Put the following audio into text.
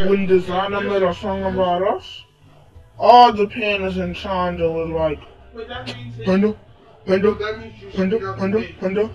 when designer made a song about us, all the pandas in China was like, Panda, Panda, Panda, Panda. Panda.